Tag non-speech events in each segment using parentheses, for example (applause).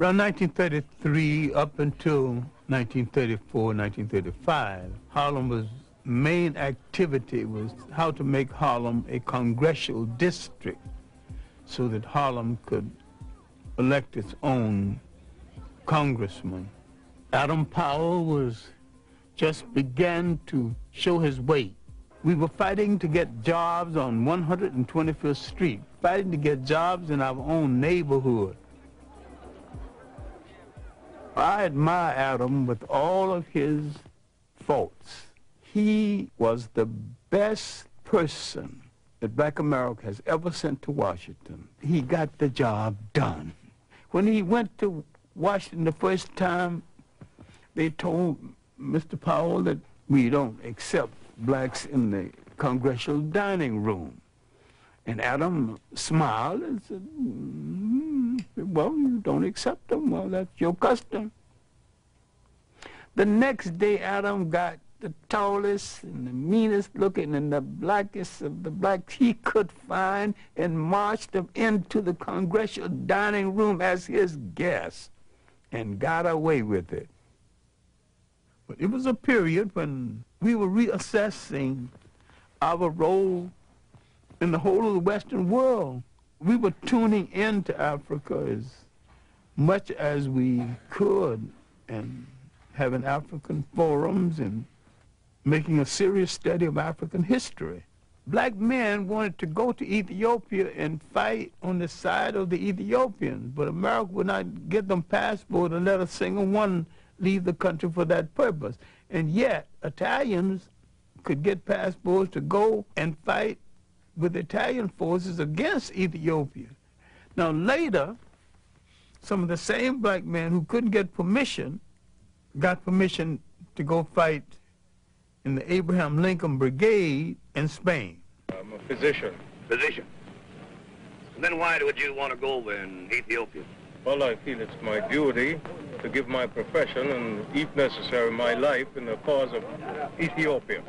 Around 1933 up until 1934, 1935, Harlem was main activity was how to make Harlem a congressional district so that Harlem could elect its own congressman. Adam Powell was just began to show his weight. We were fighting to get jobs on 125th Street, fighting to get jobs in our own neighborhood. I admire Adam with all of his faults. He was the best person that black America has ever sent to Washington. He got the job done. When he went to Washington the first time, they told Mr. Powell that we don't accept blacks in the congressional dining room. And Adam smiled and said, mm, well, you don't accept them. Well, that's your custom. The next day, Adam got the tallest and the meanest looking and the blackest of the blacks he could find and marched them into the congressional dining room as his guest and got away with it. But it was a period when we were reassessing our role in the whole of the Western world. We were tuning into Africa as much as we could and having African forums and making a serious study of African history. Black men wanted to go to Ethiopia and fight on the side of the Ethiopians, but America would not give them passport and let a single one leave the country for that purpose. And yet, Italians could get passports to go and fight with Italian forces against Ethiopia. Now later, some of the same black men who couldn't get permission got permission to go fight in the Abraham Lincoln Brigade in Spain. I'm a physician. Physician. And then why would you want to go over in Ethiopia? Well, I feel it's my duty to give my profession and, if necessary, my life in the cause of Ethiopia.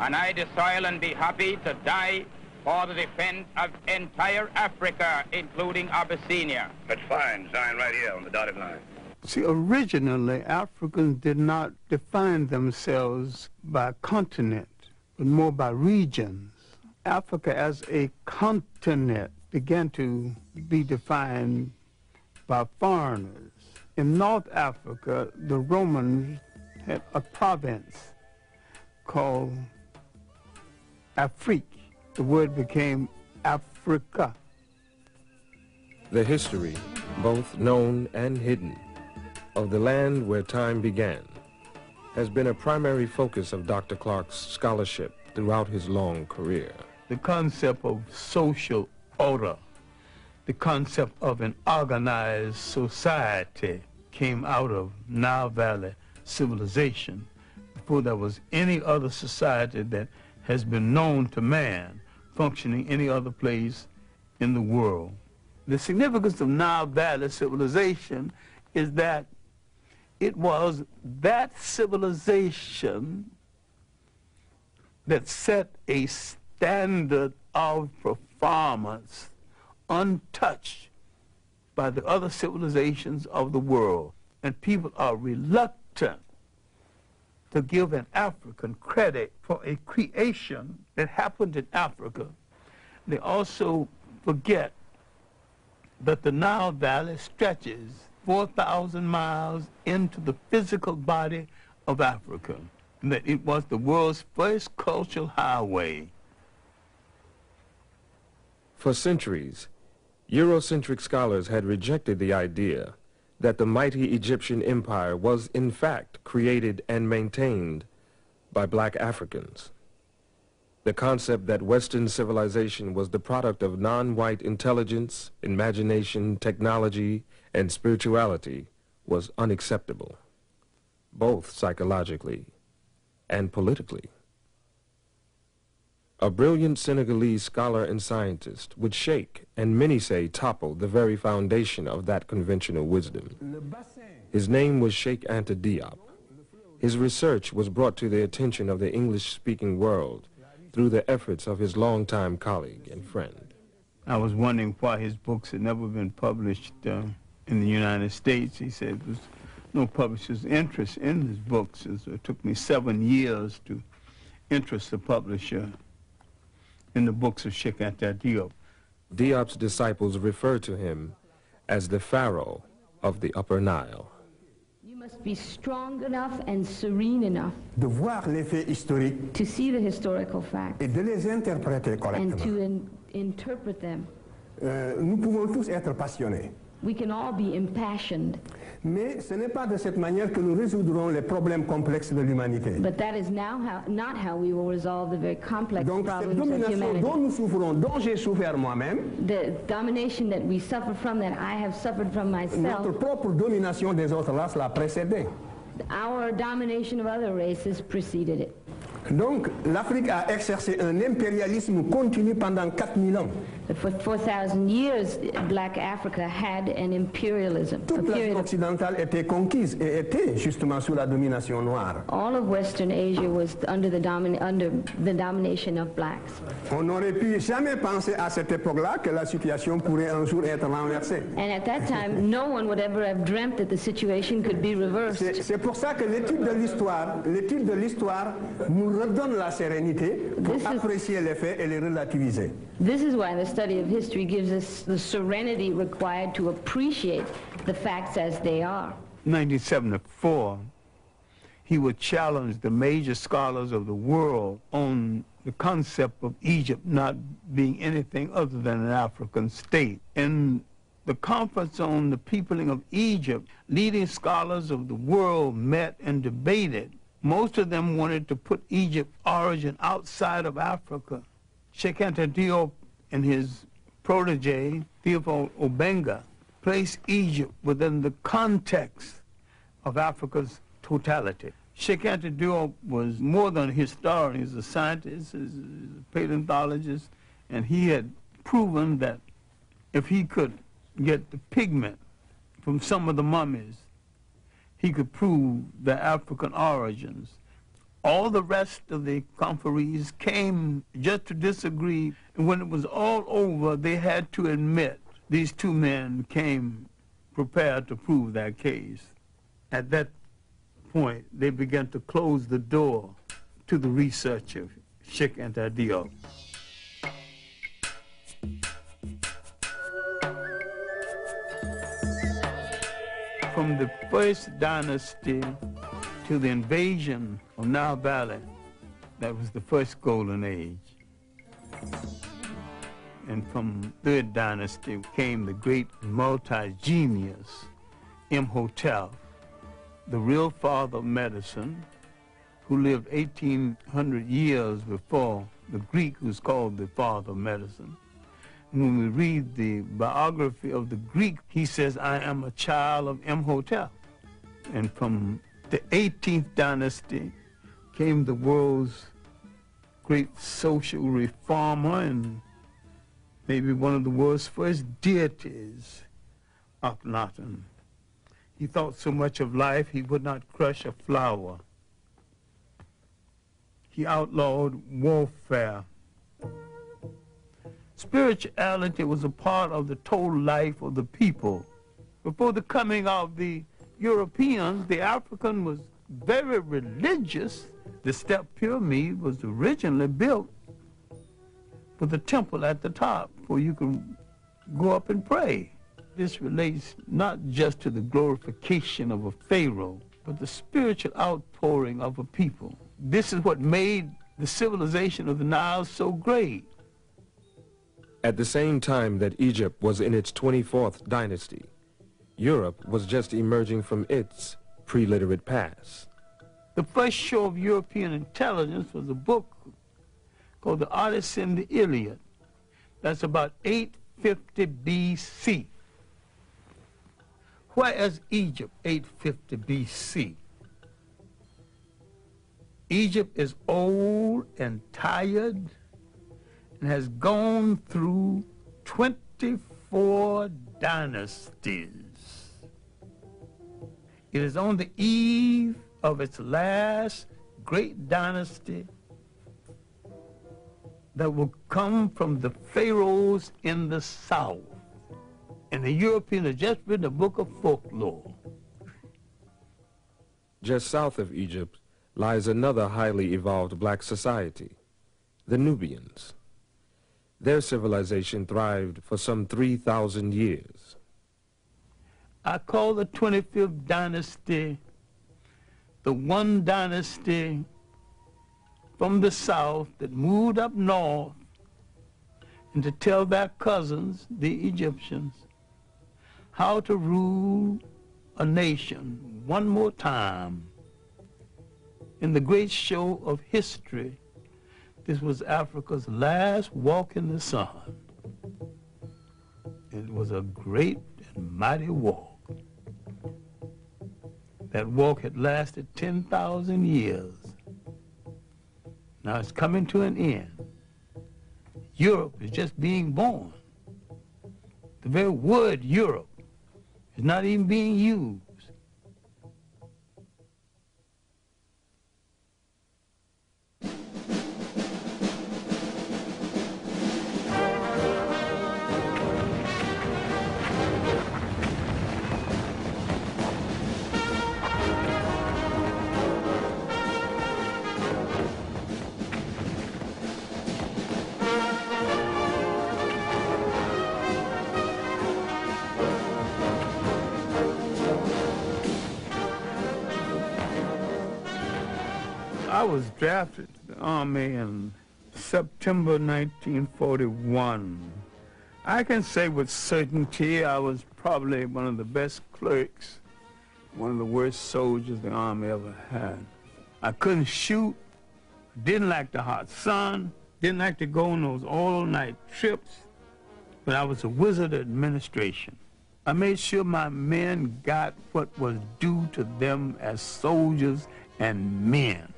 And I desire and be happy to die for the defense of entire Africa, including Abyssinia. That's fine. Sign right here on the dotted line. See, originally, Africans did not define themselves by continent, but more by regions. Africa as a continent began to be defined by foreigners. In North Africa, the Romans had a province called Afrique. The word became Africa. The history, both known and hidden, of the land where time began has been a primary focus of Dr. Clarke's scholarship throughout his long career. The concept of social order, the concept of an organized society came out of Nile Valley civilization before there was any other society that has been known to man functioning any other place in the world. The significance of Nile Valley civilization is that it was that civilization that set a standard of performance untouched by the other civilizations of the world. And people are reluctant to give an African credit for a creation that happened in Africa. They also forget that the Nile Valley stretches 4,000 miles into the physical body of Africa, and that it was the world's first cultural highway. For centuries, Eurocentric scholars had rejected the idea that the mighty Egyptian empire was in fact created and maintained by black Africans. The concept that Western civilization was the product of non-white intelligence, imagination, technology, and spirituality was unacceptable, both psychologically and politically. A brilliant Senegalese scholar and scientist would shake and many say topple the very foundation of that conventional wisdom. His name was Cheikh Anta Diop. His research was brought to the attention of the English-speaking world through the efforts of his longtime colleague and friend. I was wondering why his books had never been published uh, in the United States. He said there was no publisher's interest in his books. It took me seven years to interest the publisher in the books of Cheikh Anta Diop. Diop's disciples refer to him as the Pharaoh of the Upper Nile. You must be strong enough and serene enough de voir les faits historiques to see the historical facts et de les interpréter and to in, interpret them. Euh, nous pouvons tous être passionnés, We can all be impassioned, mais ce n'est pas de cette manière que nous résoudrons les problèmes complexes de l'humanité. but that is now how, not how we will resolve the very complex Donc cette problems of domination humanity. dont nous souffrons, dont j'ai souffert moi-même, The domination that we suffer from, that I have suffered from notre myself, propre domination des autres races l'a précédé. our domination of other races preceded it. Donc l'Afrique a exercé un impérialisme continu pendant 4000 ans. For 4,000 years, black Africa had an imperialism, Toute l'Afrique occidentale était conquise et était justement sous la domination noire. all of Western Asia was under the, domin- under the domination of blacks. On n'aurait pu jamais penser à cette époque-là que la situation pourrait un jour être renversée. And at that time, no one would ever have dreamt that the situation could be reversed. c'est pour ça que l'étude de l'histoire, l'étude de l'histoire nous redonne la sérénité pour This is- les faits et les relativiser. This is why the study of history gives us the serenity required to appreciate the facts as they are. 1974, he would challenge the major scholars of the world on the concept of Egypt not being anything other than an African state. In the conference on the peopling of Egypt, leading scholars of the world met and debated. Most of them wanted to put Egypt's origin outside of Africa. Cheikh Anta Diop and his protege, Theophile Obenga, placed Egypt within the context of Africa's totality. Cheikh Anta Diop was more than a historian. He's a scientist, he's a paleontologist, and he had proven that if he could get the pigment from some of the mummies, he could prove their African origins. All the rest of the conferees came just to disagree, and when it was all over, they had to admit these two men came prepared to prove their case. At that point, they began to close the door to the research of Cheikh Anta Diop. From the first dynasty to the invasion of Nile Valley, that was the first golden age. And from third dynasty came the great multi-genius Imhotep, the real father of medicine, who lived 1800 years before the Greek who's called the father of medicine. When we read the biography of the Greek, he says, I am a child of Imhotep. And from the 18th dynasty came the world's great social reformer and maybe one of the world's first deities, Akhenaten. He thought so much of life he would not crush a flower. He outlawed warfare. Spirituality was a part of the total life of the people. Before the coming of the Europeans, the African was very religious. The step pyramid was originally built with a temple at the top where you could go up and pray. This relates not just to the glorification of a pharaoh, but the spiritual outpouring of a people. This is what made the civilization of the Nile so great. At the same time that Egypt was in its 24th dynasty, Europe was just emerging from its pre-literate past. The first show of European intelligence was a book called The Odyssey and the Iliad. That's about 850 BC. Where is Egypt 850 BC? Egypt is old and tired and has gone through 24 dynasties. It is on the eve of its last great dynasty that will come from the pharaohs in the south. And the Europeans have just written a book of folklore. Just south of Egypt lies another highly evolved black society, the Nubians. Their civilization thrived for some 3,000 years. I call the 25th dynasty the one dynasty from the south that moved up north and to tell their cousins, the Egyptians, how to rule a nation one more time. In the great show of history, this was Africa's last walk in the sun. It was a great and mighty walk. That walk had lasted 10,000 years. Now it's coming to an end. Europe is just being born. The very word Europe is not even being used. I was drafted to the Army in September 1941. I can say with certainty I was probably one of the best clerks, one of the worst soldiers the Army ever had. I couldn't shoot, didn't like the hot sun, didn't like to go on those all-night trips, but I was a wizard of administration. I made sure my men got what was due to them as soldiers and men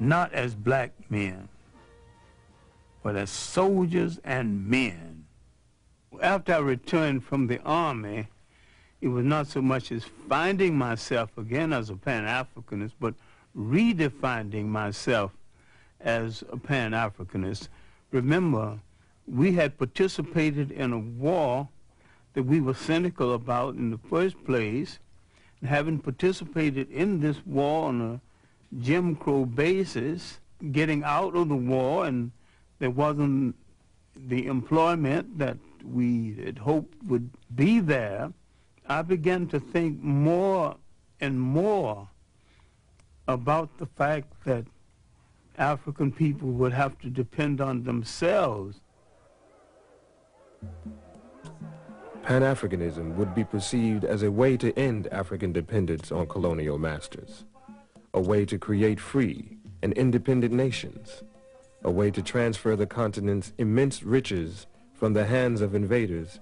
not as black men, but as soldiers and men. After I returned from the Army, it was not so much as finding myself again as a Pan-Africanist, but redefining myself as a Pan-Africanist. Remember, we had participated in a war that we were cynical about in the first place, and having participated in this war on a Jim Crow basis, getting out of the war, and there wasn't the employment that we had hoped would be there, I began to think more and more about the fact that African people would have to depend on themselves. Pan-Africanism would be perceived as a way to end African dependence on colonial masters a way to create free and independent nations, a way to transfer the continent's immense riches from the hands of invaders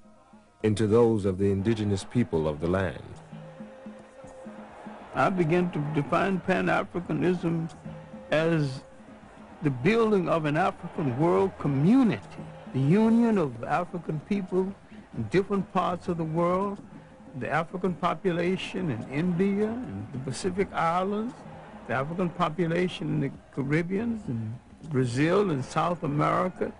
into those of the indigenous people of the land. I began to define Pan-Africanism as the building of an African world community, the union of African people in different parts of the world, the African population in India and the Pacific Islands, the African population in the Caribbean and Brazil and South America.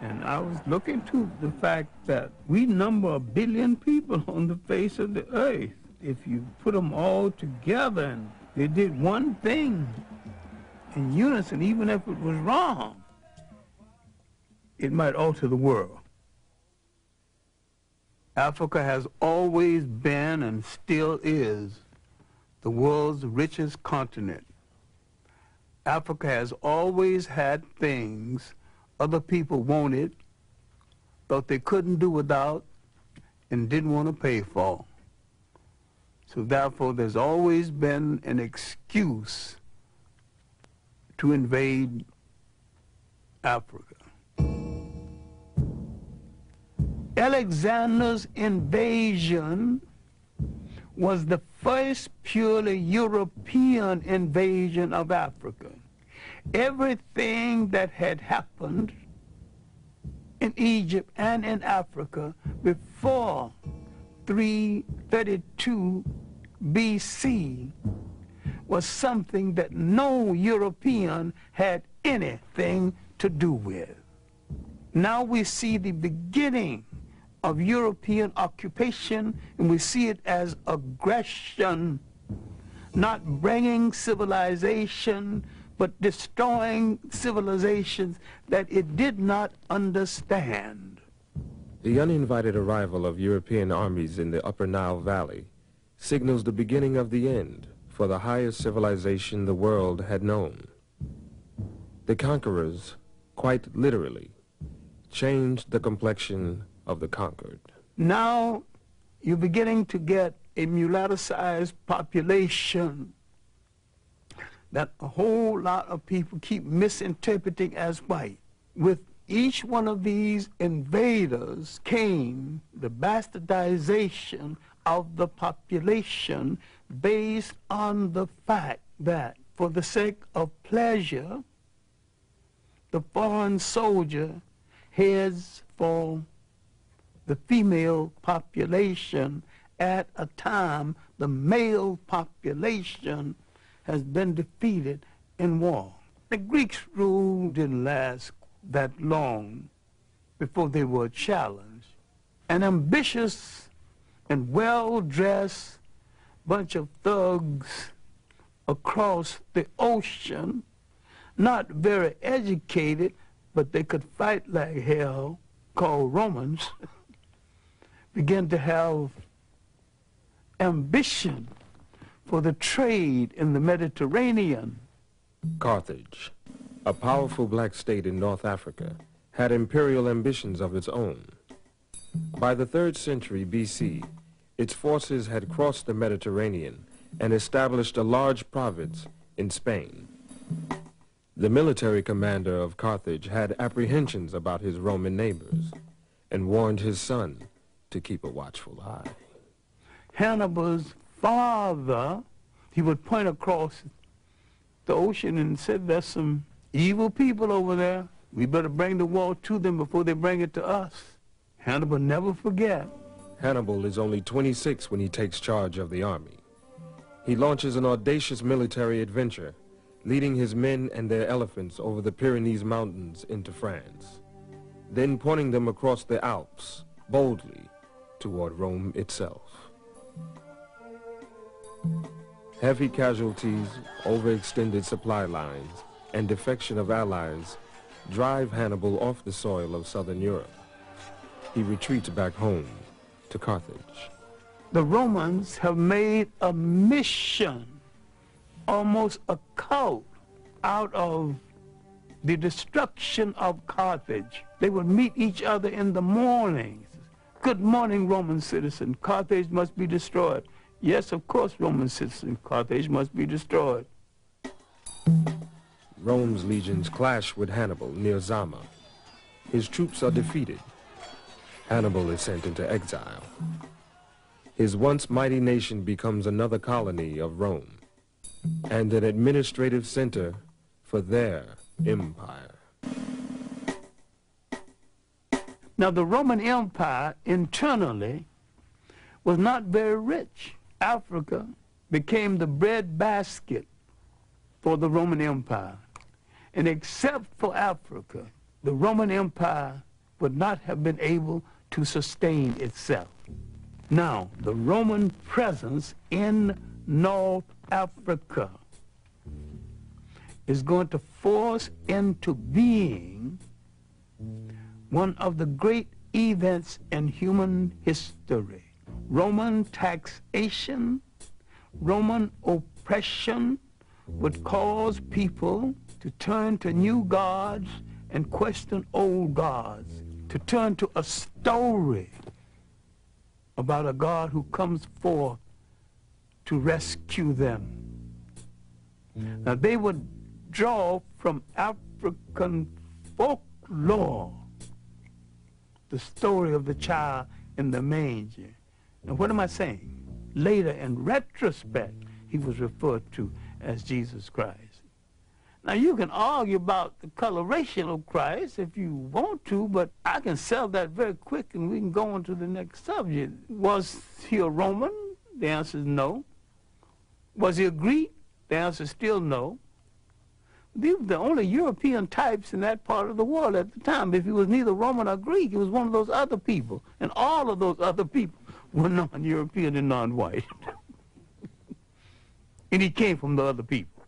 And I was looking to the fact that we number a billion people on the face of the earth. If you put them all together and they did one thing in unison, even if it was wrong, it might alter the world. Africa has always been and still is the world's richest continent. Africa has always had things other people wanted, thought they couldn't do without, and didn't want to pay for. So therefore, there's always been an excuse to invade Africa. Alexander's invasion was the first purely European invasion of Africa. Everything that had happened in Egypt and in Africa before 332 BC was something that no European had anything to do with. Now we see the beginning of European occupation, and we see it as aggression, not bringing civilization, but destroying civilizations that it did not understand. The uninvited arrival of European armies in the Upper Nile Valley signals the beginning of the end for the highest civilization the world had known. The conquerors, quite literally, changed the complexion of the conquered. Now you're beginning to get a mulatto-sized population that a whole lot of people keep misinterpreting as white. With each one of these invaders came the bastardization of the population based on the fact that for the sake of pleasure, the foreign soldier heads for the female population at a time the male population has been defeated in war. The Greeks' rule didn't last that long before they were challenged. An ambitious and well-dressed bunch of thugs across the ocean, not very educated, but they could fight like hell, called Romans, (laughs) began to have ambition for the trade in the Mediterranean. Carthage, a powerful black state in North Africa, had imperial ambitions of its own. By the 3rd century BC, its forces had crossed the Mediterranean and established a large province in Spain. The military commander of Carthage had apprehensions about his Roman neighbors and warned his son to keep a watchful eye. Hannibal's father, he would point across the ocean and said, there's some evil people over there. We better bring the war to them before they bring it to us. Hannibal never forget. Hannibal is only 26 when he takes charge of the army. He launches an audacious military adventure, leading his men and their elephants over the Pyrenees Mountains into France, then pointing them across the Alps, boldly, toward Rome itself. Heavy casualties, overextended supply lines, and defection of allies drive Hannibal off the soil of southern Europe. He retreats back home to Carthage. The Romans have made a mission, almost a cult, out of the destruction of Carthage. They would meet each other in the mornings. Good morning, Roman citizen. Carthage must be destroyed. Yes, of course, Roman citizen. Carthage must be destroyed. Rome's legions clash with Hannibal near Zama. His troops are defeated. Hannibal is sent into exile. His once mighty nation becomes another colony of Rome and an administrative center for their empire. Now, the Roman Empire internally was not very rich. Africa became the breadbasket for the Roman Empire. And except for Africa, the Roman Empire would not have been able to sustain itself. Now, the Roman presence in North Africa is going to force into being one of the great events in human history. Roman taxation, Roman oppression would cause people to turn to new gods and question old gods, to turn to a story about a God who comes forth to rescue them. Now they would draw from African folklore the story of the child in the manger. And what am I saying? Later, in retrospect, he was referred to as Jesus Christ. Now, you can argue about the coloration of Christ if you want to, but I can sell that very quick and we can go on to the next subject. Was he a Roman? The answer is no. Was he a Greek? The answer is still no. These were the only European types in that part of the world at the time. If he was neither Roman or Greek, he was one of those other people. And all of those other people were non-European and non-white. (laughs) and he came from the other people.